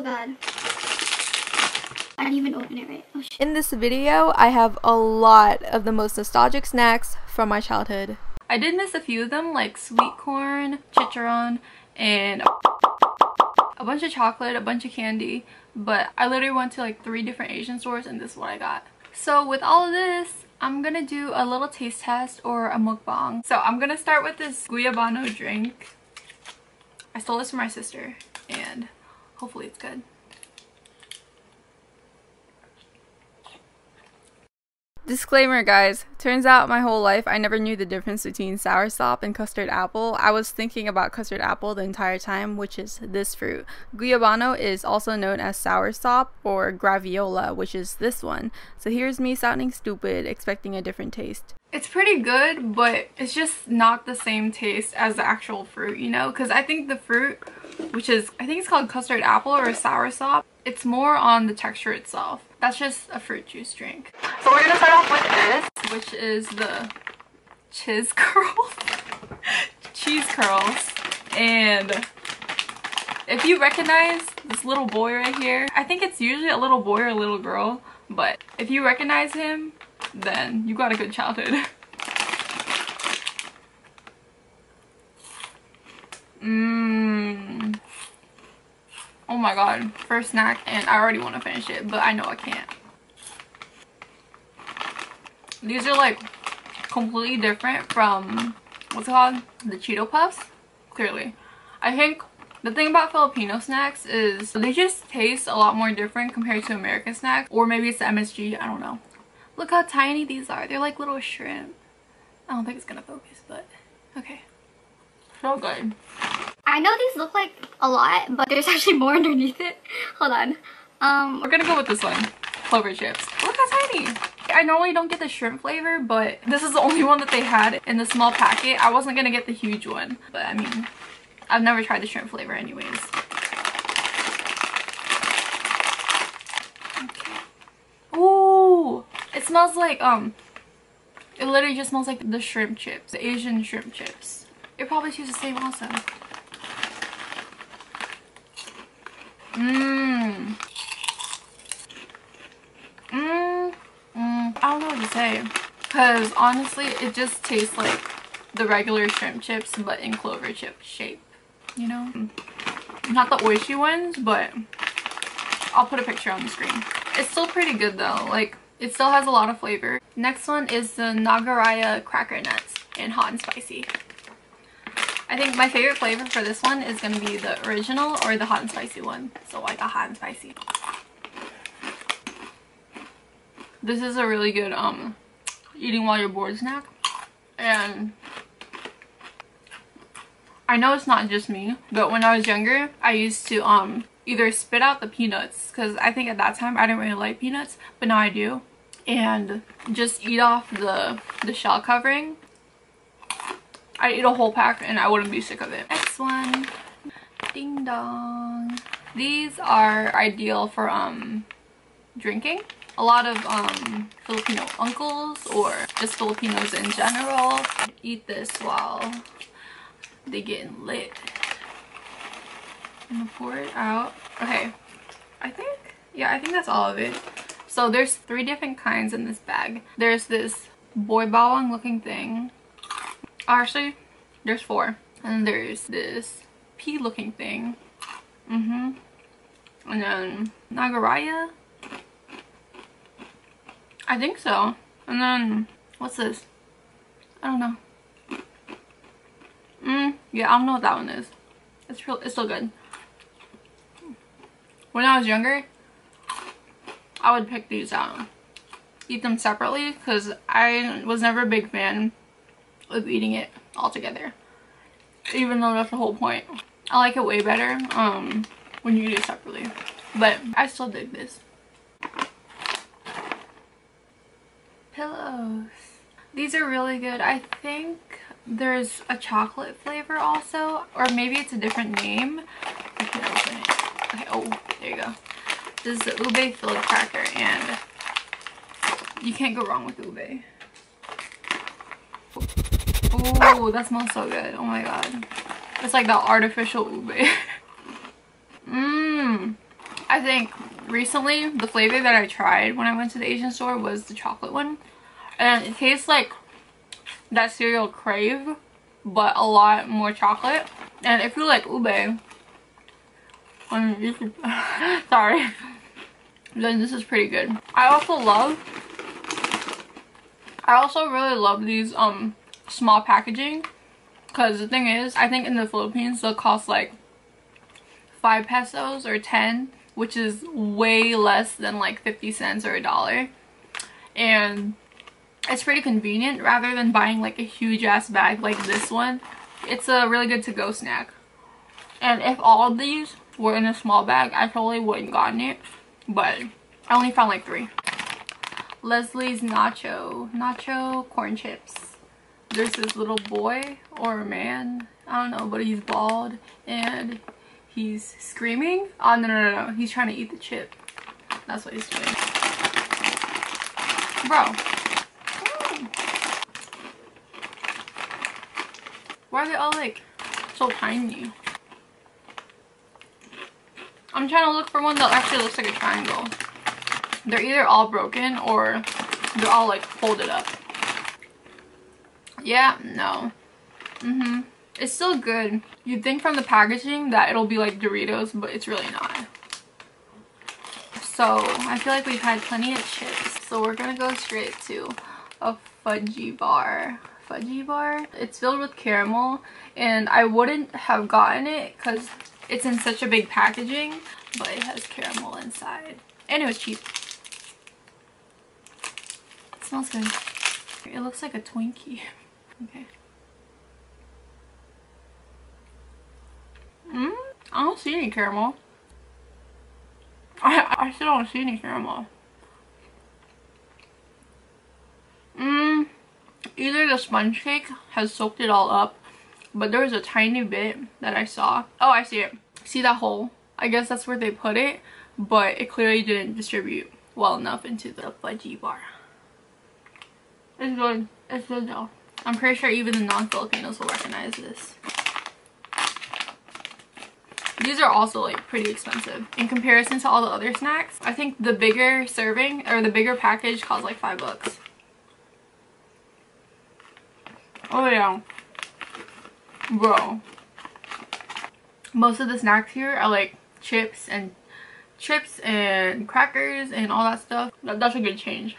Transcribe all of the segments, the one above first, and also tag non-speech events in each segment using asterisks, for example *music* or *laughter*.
Oh god. I didn't even open it right. Oh, In this video, I have a lot of the most nostalgic snacks from my childhood. I did miss a few of them like sweet corn, chicharron, and a bunch of chocolate, a bunch of candy, but I literally went to like three different Asian stores and this is what I got. So with all of this, I'm gonna do a little taste test or a mukbang. So I'm gonna start with this guayabano drink. I stole this from my sister and hopefully it's good. Disclaimer guys, turns out my whole life I never knew the difference between soursop and custard apple. I was thinking about custard apple the entire time, which is this fruit. Guyabano is also known as soursop or graviola, which is this one. So here's me sounding stupid, expecting a different taste. It's pretty good, but it's just not the same taste as the actual fruit, you know? Because I think the fruit, which is, I think it's called custard apple or soursop, it's more on the texture itself. That's just a fruit juice drink. So we're gonna start off with this, which is the cheese *laughs* curls. cheese curls. And if you recognize this little boy right here, I think it's usually a little boy or a little girl, but if you recognize him, then you got a good childhood. Mmm. Oh my god, first snack and I already want to finish it, but I know I can't. These are like completely different from, what's it called? The Cheeto Puffs? Clearly. I think the thing about Filipino snacks is they just taste a lot more different compared to American snacks. Or maybe it's the MSG, I don't know. Look how tiny these are. They're like little shrimp. I don't think it's gonna focus, but okay. So good. I know these look like a lot, but there's actually more underneath it. *laughs* Hold on. Um, We're gonna go with this one. Clover chips. Look how tiny. I normally don't get the shrimp flavor, but this is the only one that they had in the small packet. I wasn't gonna get the huge one, but I mean, I've never tried the shrimp flavor anyways. Okay. Ooh, it smells like, um, it literally just smells like the shrimp chips, the Asian shrimp chips. It probably tastes the same also. Mmm. Mmm. Mmm. I don't know what to say. Because honestly, it just tastes like the regular shrimp chips, but in clover chip shape. You know? Not the oishi ones, but I'll put a picture on the screen. It's still pretty good though. Like, it still has a lot of flavor. Next one is the Nagaraya Cracker Nuts in hot and spicy. I think my favorite flavor for this one is going to be the original or the hot and spicy one. So I got hot and spicy. This is a really good um eating while you're bored snack. And I know it's not just me, but when I was younger, I used to um either spit out the peanuts because I think at that time I didn't really like peanuts, but now I do. And just eat off the, the shell covering I'd eat a whole pack and I wouldn't be sick of it. Next one. Ding dong. These are ideal for um drinking. A lot of um Filipino uncles or just Filipinos in general eat this while they getting lit. I'm gonna pour it out. Okay. I think, yeah, I think that's all of it. So there's three different kinds in this bag. There's this boy bawang looking thing. Actually there's four. And there's this pea looking thing. Mm-hmm. And then nagaraya i think so. And then what's this? I don't know. Mm yeah i don't know what that one is. It's real it's still good. When i was younger i would pick these out eat them separately because i was never a big fan of eating it all together. Even though that's the whole point. I like it way better um, when you eat it separately. But I still dig this. Pillows. These are really good. I think there's a chocolate flavor also. Or maybe it's a different name. Okay, oh, there you go. This is the ube filled cracker and you can't go wrong with ube. Oh, that smells so good. Oh my god. It's like the artificial ube. *laughs* Mmm. I think recently the flavor that I tried when I went to the Asian store was the chocolate one. And it tastes like that cereal Krave, but a lot more chocolate. And if you like ube, *laughs* sorry, then this is pretty good. I also love, I also really love these um small packaging. Because the thing is, I think in the Philippines they'll cost like 5 pesos or 10 which is way less than like 50 cents or a dollar and it's pretty convenient rather than buying like a huge ass bag like this one it's a really good to go snack and if all of these were in a small bag I totally wouldn't gotten it but I only found like three Leslie's nacho nacho corn chips there's this little boy or man I don't know but he's bald and he's screaming. Oh, no, no, no, no. He's trying to eat the chip. That's what he's doing. Bro. Why are they all like so tiny? I'm trying to look for one that actually looks like a triangle. They're either all broken or they're all like folded up. Yeah, no. Mm-hmm. It's still good. You'd think from the packaging that it'll be like Doritos, but it's really not. So I feel like we've had plenty of chips. So we're gonna go straight to a Fudgee Barr. Fudgee Barr. It's filled with caramel and I wouldn't have gotten it because it's in such a big packaging, but it has caramel inside. And it was cheap. It smells good. It looks like a Twinkie. *laughs* Okay. Mm, I don't see any caramel. I, I still don't see any caramel. Mmm, either the sponge cake has soaked it all up, but there was a tiny bit that I saw. Oh, I see it. See that hole? I guess that's where they put it, but it clearly didn't distribute well enough into the Fudgee Barr. It's good. It's good though. I'm pretty sure even the non-Filipinos will recognize this. These are also like pretty expensive in comparison to all the other snacks. I think the bigger serving or the bigger package costs like five bucks. Oh yeah. Bro. Most of the snacks here are like chips and chips and crackers and all that stuff. That's a good change.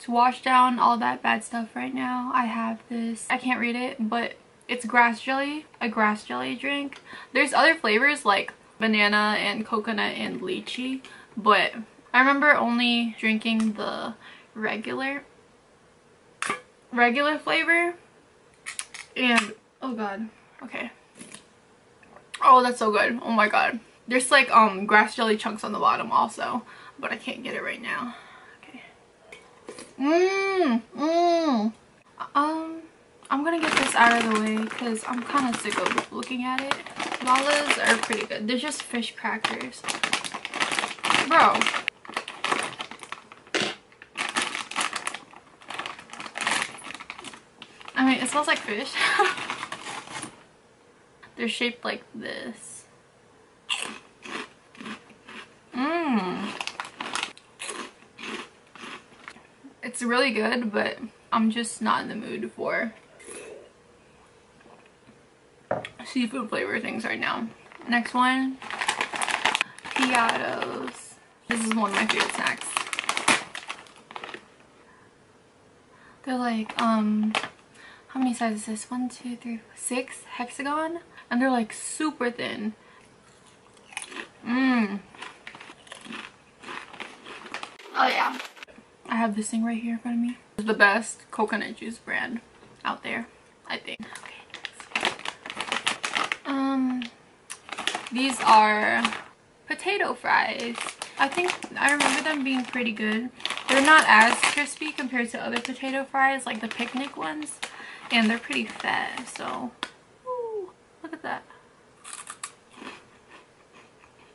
To wash down all that bad stuff right now, I have this, I can't read it, but it's grass jelly, a grass jelly drink. There's other flavors like banana and coconut and lychee, but I remember only drinking the regular regular flavor and oh god okay oh that's so good oh my god there's like um grass jelly chunks on the bottom also but i can't get it right now okay mmm mmm um I'm gonna get this out of the way because I'm kind of sick of looking at it. Lalas are pretty good. They're just fish crackers. Bro. I mean, it smells like fish. *laughs* They're shaped like this. Mmm. It's really good, but I'm just not in the mood for seafood flavor things right now. Next one, Piatos. This is one of my favorite snacks. They're like, um, how many sizes is this? One, two, three, six hexagon. And they're like super thin. Mmm. Oh yeah. I have this thing right here in front of me. It's the best coconut juice brand out there, I think. Um, these are potato fries. I think I remember them being pretty good. They're not as crispy compared to other potato fries like the picnic ones. And they're pretty fat, so at that.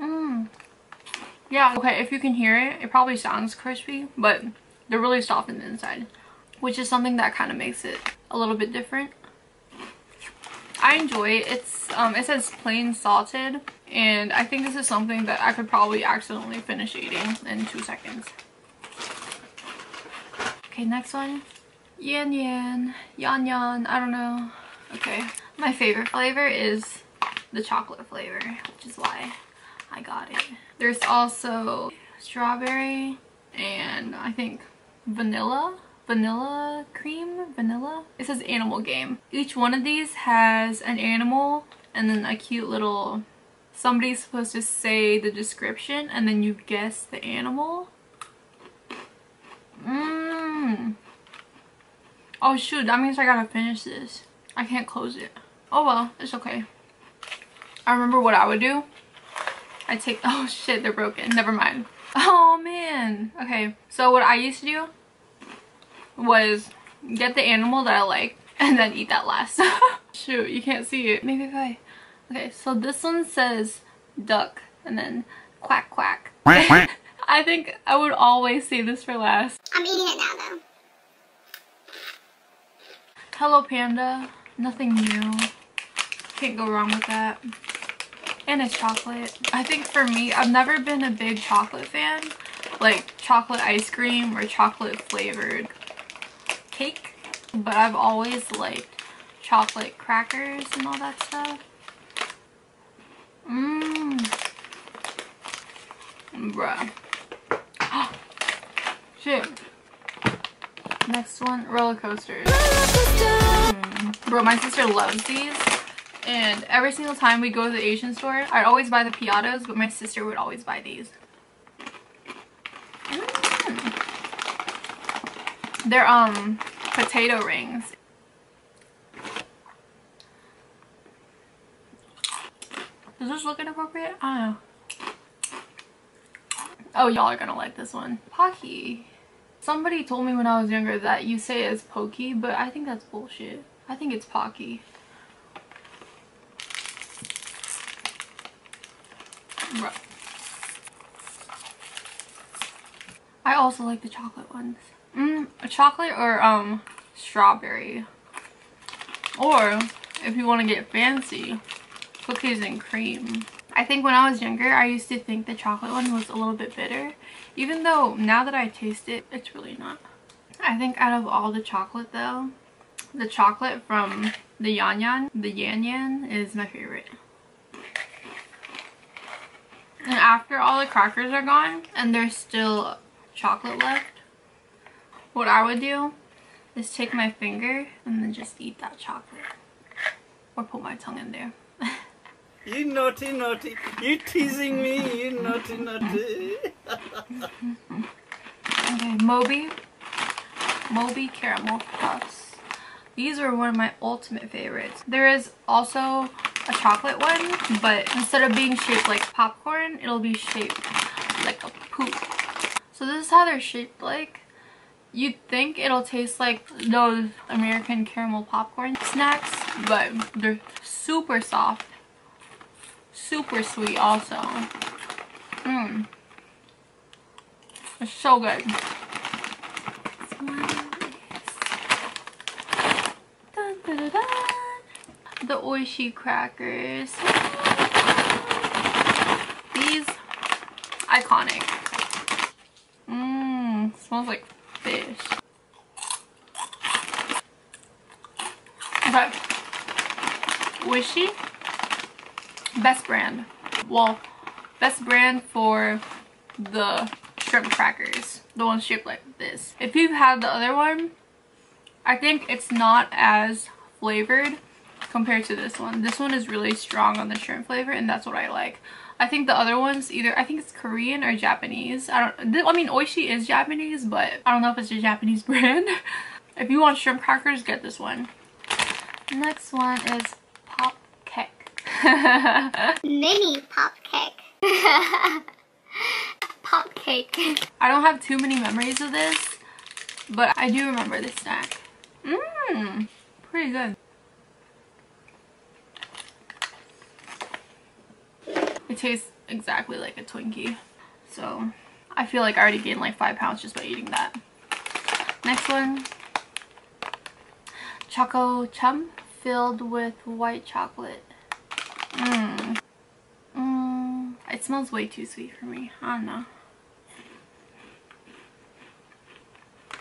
Mmm. Yeah, okay, if you can hear it, it probably sounds crispy, but they're really soft on the inside, which is something that kind of makes it a little bit different. I enjoy it. It's um, it says plain salted And I think this is something that I could probably accidentally finish eating in two seconds. Okay, next one. Yan Yan. Yan Yan. I don't know. Okay. My favorite flavor is the chocolate flavor, which is why I got it. There's also strawberry and I think vanilla vanilla cream vanilla. It says animal game. Each one of these has an animal and then a cute little somebody's supposed to say the description and then you guess the animal. Mmm. Oh shoot. That means i gotta finish this. I can't close it oh well it's okay i remember what i would do i take *laughs* oh shit they're broken never mind oh man okay so what i used to do was get the animal that I like and then eat that last. *laughs* Shoot, you can't see it. Maybe if I... Okay, so this one says duck and then quack quack. *laughs* I think I would always say this for last. I'm eating it now though. Hello Panda. Nothing new. Can't go wrong with that. And it's chocolate. I think for me, I've never been a big chocolate fan. Like chocolate ice cream or chocolate flavored cake, but I've always liked chocolate crackers and all that stuff. Mmm. Bruh. *gasps* Shit. Next one, roller coasters. Mm. Bro, my sister loves these. And every single time we go to the Asian store, I'd always buy the Piatos, but my sister would always buy these. They're um potato rings. Does this look inappropriate? I don't know. Oh, y'all are gonna like this one. Pocky. Somebody told me when I was younger that you say it's pokey, but I think that's bullshit. I think it's pocky. Also like the chocolate ones. Mm, chocolate or um strawberry. Or if you want to get fancy, cookies and cream. I think when I was younger, I used to think the chocolate one was a little bit bitter. Even though now that I taste it, it's really not. I think out of all the chocolate though, the chocolate from the Yan Yan, the Yan Yan is my favorite. And after all the crackers are gone and there's still chocolate left, what I would do is take my finger and then just eat that chocolate. Or put my tongue in there. *laughs* you naughty naughty. You teasing me, you naughty naughty. *laughs* okay, Moby. Moby Caramel Puffs. These are one of my ultimate favorites. There is also a chocolate one, but instead of being shaped like popcorn, it'll be shaped like a poop. So this is how they're shaped like. You'd think it'll taste like those American caramel popcorn snacks, but they're super soft. Super sweet also. Mmm. It's so good. Dun, dun, dun, the Oishi crackers. These, iconic. Smells like fish. But Oishi, Best brand. Well, best brand for the shrimp crackers. The ones shaped like this. If you've had the other one, I think it's not as flavored compared to this one. This one is really strong on the shrimp flavor and that's what I like. I think the other ones either I think it's Korean or Japanese. I don't I mean Oishi is Japanese but I don't know if it's a Japanese *laughs* brand. if you want shrimp crackers get this one. Next one is pop cake. *laughs* Mini pop cake. *laughs* pop cake. I don't have too many memories of this but I do remember this snack. Mmm, pretty good. It tastes exactly like a Twinkie. So I feel like I already gained like five pounds just by eating that. Next one. Choco Chum filled with white chocolate. Mmm. Mmm. It smells way too sweet for me. I don't know.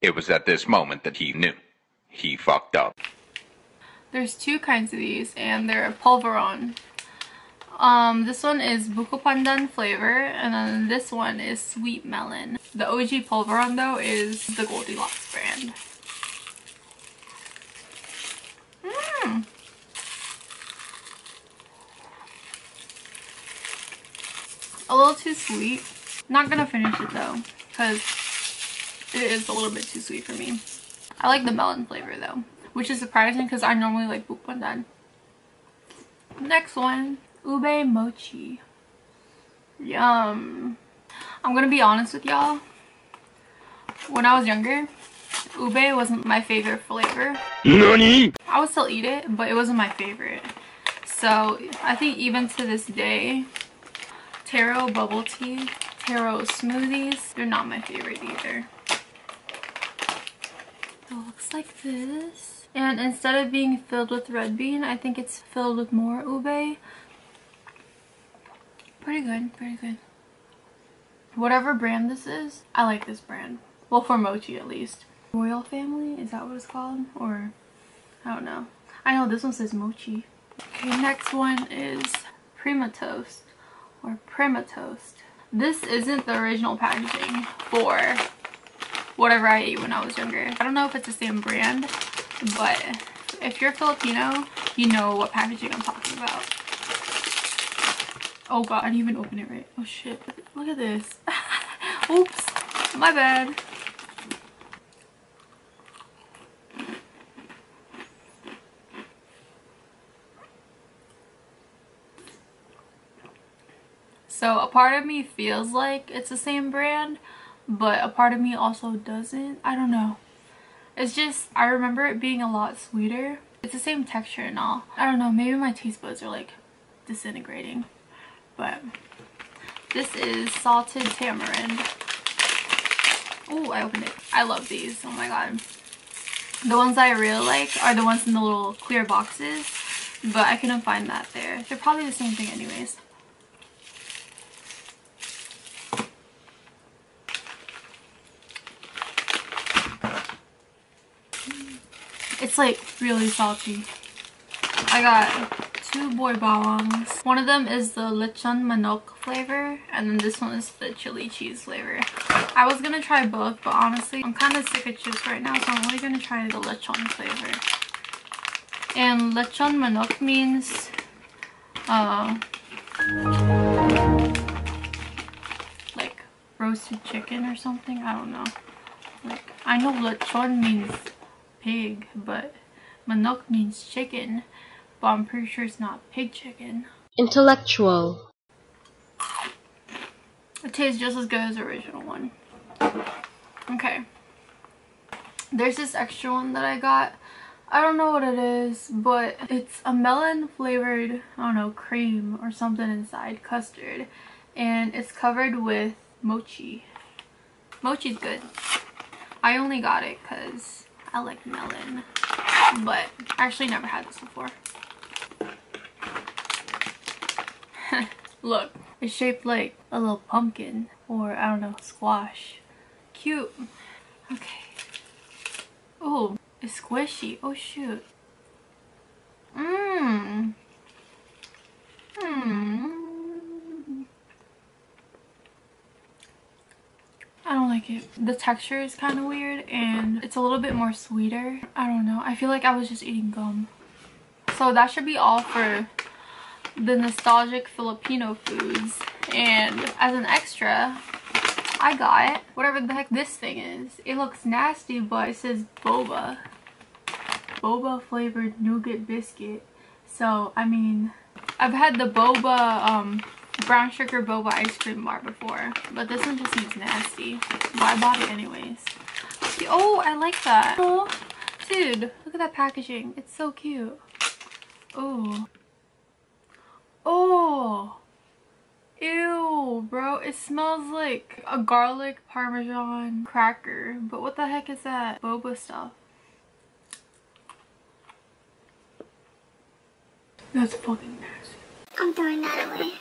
It was at this moment that he knew. He fucked up. There's two kinds of these and they're polvoron. Um, this one is buko pandan flavor and then this one is sweet melon. The OG polvoron though is the Goldilocks brand. Mmm. A little too sweet. Not gonna finish it though because it is a little bit too sweet for me. I like the melon flavor though, which is surprising because I normally like buko pandan. Next one, ube mochi. Yum. I'm gonna be honest with y'all. When I was younger, ube wasn't my favorite flavor. NANI? I would still eat it, but it wasn't my favorite. So I think even to this day, taro bubble tea, taro smoothies, they're not my favorite either. It looks like this. And instead of being filled with red bean, I think it's filled with more ube. Pretty good, pretty good. Whatever brand this is, I like this brand. Well, for mochi at least. Royal Family, is that what it's called? Or, I don't know. I know this one says mochi. Okay, next one is Prima Toast or Prima Toast. This isn't the original packaging for whatever I ate when I was younger. I don't know if it's the same brand, but if you're Filipino, you know what packaging I'm talking about. Oh god, I didn't even open it right. Oh shit. Look at this. *laughs* Oops. My bad. So a part of me feels like it's the same brand, but a part of me also doesn't. I don't know. It's just, I remember it being a lot sweeter. It's the same texture and all. I don't know, maybe my taste buds are like disintegrating. But this is salted tamarind. Oh, I opened it. I love these. Oh my god. The ones I really like are the ones in the little clear boxes. But I couldn't find that there. They're probably the same thing anyways. It's like really salty. I got two boy bawangs. One of them is the lechon manok flavor and then this one is the chili cheese flavor. I was gonna try both but honestly I'm kind of sick of chips right now so I'm only gonna try the lechon flavor. And lechon manok means uh, like roasted chicken or something. I don't know. Like I know lechon means pig, but manok means chicken, but I'm pretty sure it's not pig chicken. Intellectual. It tastes just as good as the original one. Okay. There's this extra one that I got. I don't know what it is, but it's a melon flavored, I don't know, cream or something inside, custard. And it's covered with mochi. Mochi's good. I only got it because I like melon, but I actually never had this before. *laughs* Look, it's shaped like a little pumpkin or I don't know, squash. Cute. Okay. Oh, it's squishy. Oh shoot. Mmm. Mmm. I don't like it. The texture is kind of weird and it's a little bit more sweeter. I don't know. I feel like I was just eating gum. So that should be all for the nostalgic Filipino foods. And as an extra, I got whatever the heck this thing is. It looks nasty, but it says boba. Boba flavored nougat biscuit. So, I mean, I've had the boba um, brown sugar boba ice cream bar before, but this one just seems nasty. Well, I bought it anyways. Oh, I like that. Oh, dude, look at that packaging. It's so cute. Oh. Oh. Ew, bro. It smells like a garlic parmesan cracker. But what the heck is that? Boba stuff. That's fucking nasty. I'm throwing that away.